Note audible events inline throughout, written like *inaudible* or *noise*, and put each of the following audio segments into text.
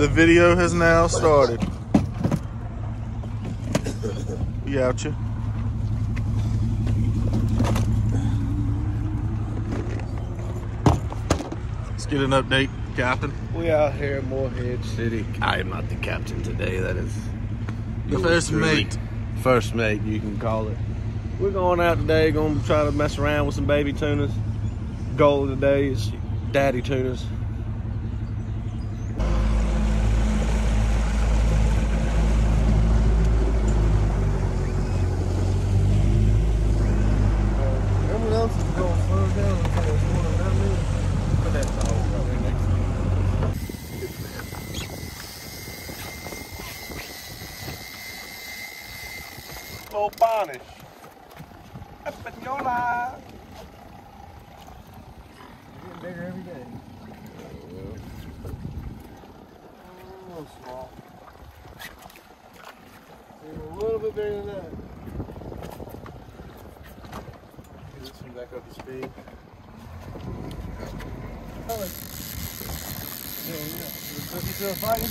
All right, fellas. The video has now started. We out you. Let's get an update, Captain. We out here in Morehead City. I am not the captain today. That is The first truly. mate. First mate, you can call it. We're going out today. Going to try to mess around with some baby tunas. Goal of the day is daddy tunas. Everyone else is going further down until it's one of them. But that's all right there next to me. Little Bonish. Espanola. Getting bigger every day. Oh, a little small. Even a little bit bigger than that. Get this one back up to speed. Oh, yeah, yeah. The cookie still fighting?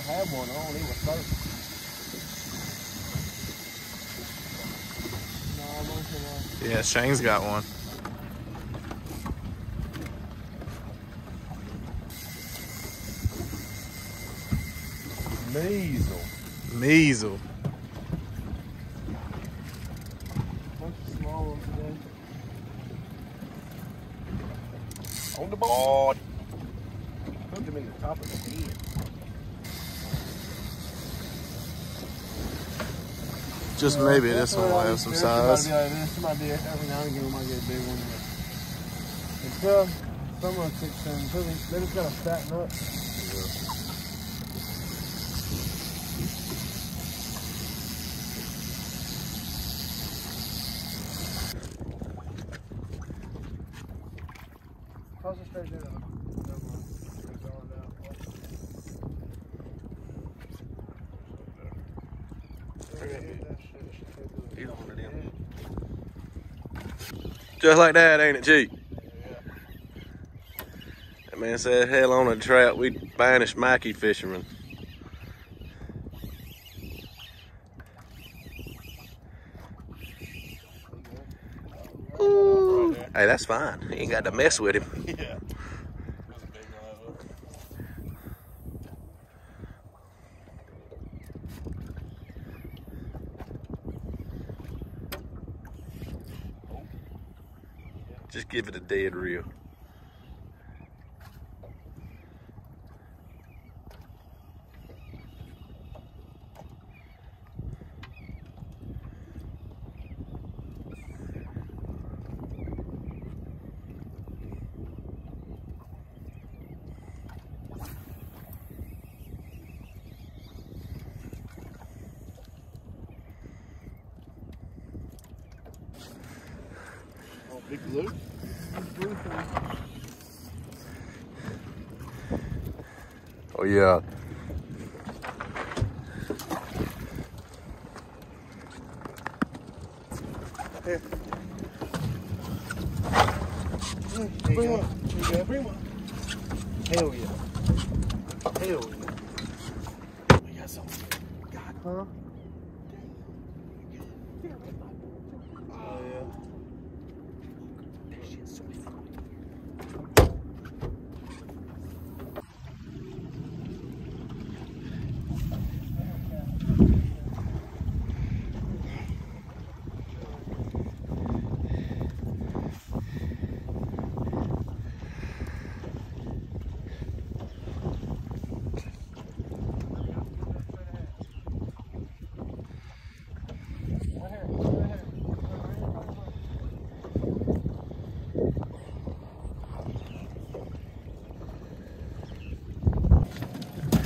had one on, he was first. Yeah, Shang's got one. Measle. Measle. Bunch of small ones today. On the board. Put him in the top of the head. Just maybe this one will have some size. Somebody be every now and again we might get a big one. But until uh, some of the six, seven, put it- they just gotta fatten up. Toss it straight down. Never mind. It's on down. Just like that, ain't it, G? That man said, hell on a trout, we banished Mikey fishermen. Ooh. Hey, that's fine. You ain't got to mess with him. *laughs* Yeah. Just give it a dead reel. Big blue. Oh, yeah. Bring one. Here you go. Bring one. Hell yeah. Hell yeah. We got something. God. Huh?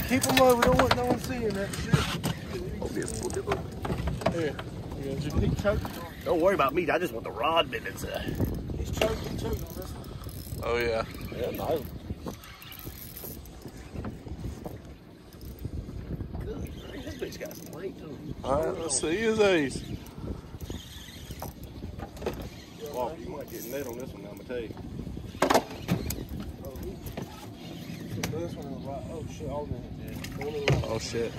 Keep them low. We don't want no one seeing that shit. Here. You gonna just keep choking? Don't worry about me. I just want the rod minutes. Uh, He's choking too on this one. Oh yeah. yeah, nice. This bitch got some weight too. All right, let's see his ace. Oh, you might get net on this one. I'm gonna tell you. This one on the right. Oh shit, all in it. Yeah. Oh shit.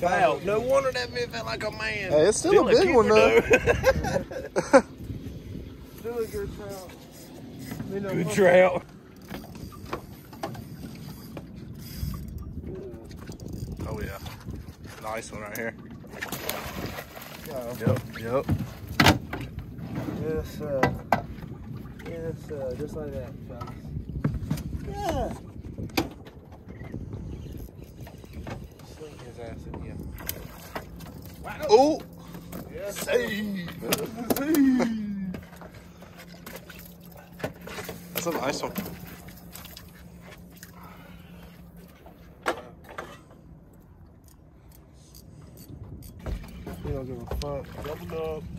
Foul. No wonder that man felt like a man. Hey, it's still a big one though. *laughs* Still a good trout. You know, Good fuck- trout. Oh yeah. Nice one right here. Yep. Yep. Yes, uh, uh, just like that. Yeah. Sling his ass in here. Oh. Yes. Hey. That's a nice one. He don't give a fuck. Double up.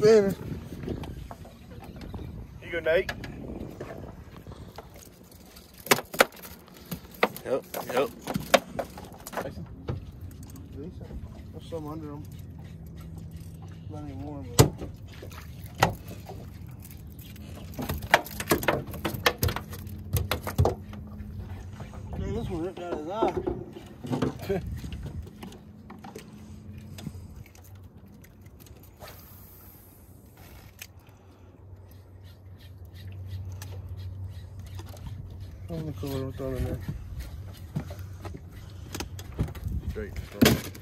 Big spinner. You go, Nate. Yep. Yep. There's some under them. Plenty warm. though. Man, this one ripped out his eye. *laughs* I'm with in there. Straight.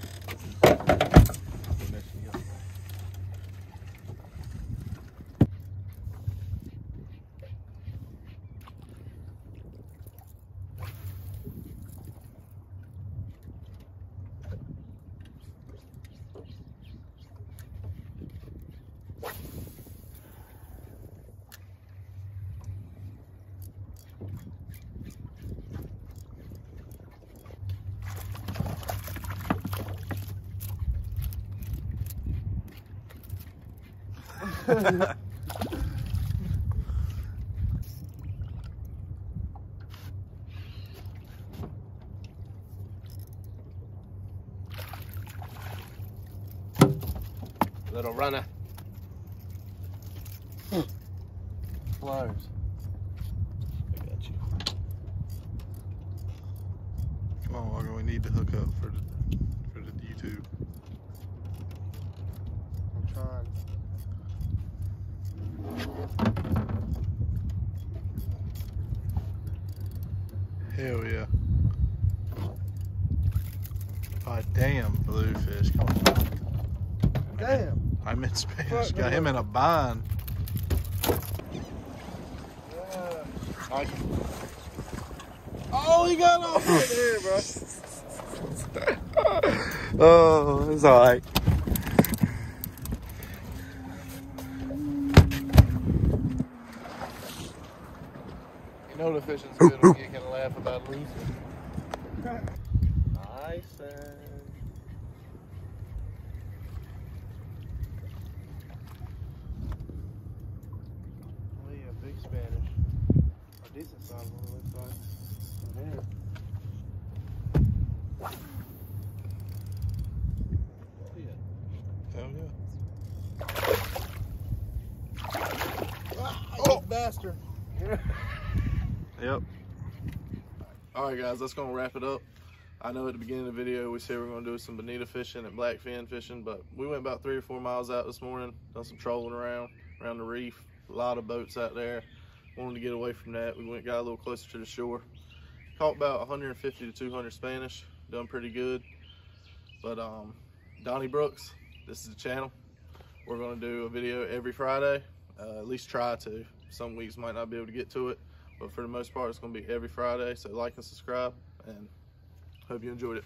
Little runner. Pliers. I got you. Come on, Walker. We need to hook up for the for the YouTube. I'm trying. Hell yeah. Ah, damn bluefish. Come on. Damn. I meant Spanish. Got him in a bind. Yeah. Oh, he got off right *laughs* there, bro. *laughs* oh, it's alright. You know the fishing's good when you can laugh about losing. Nice. Oh yeah, big Spanish. A decent size one, looks like. Yeah. Hell yeah. Ah, oh, bastard. *laughs* Yep. All right, guys, that's gonna wrap it up. I know at the beginning of the video we said we are gonna do some bonita fishing and blackfin fishing, but we went about three or four miles out this morning, done some trolling around around the reef. A lot of boats out there. Wanted to get away from that. We went got a little closer to the shore. Caught about 150 to 200 Spanish. Done pretty good. But um, DonnyBrooks, this is the channel. We're gonna do a video every Friday. Uh, at least try to. Some weeks might not be able to get to it, but for the most part, it's gonna be every Friday. So like and subscribe, and hope you enjoyed it.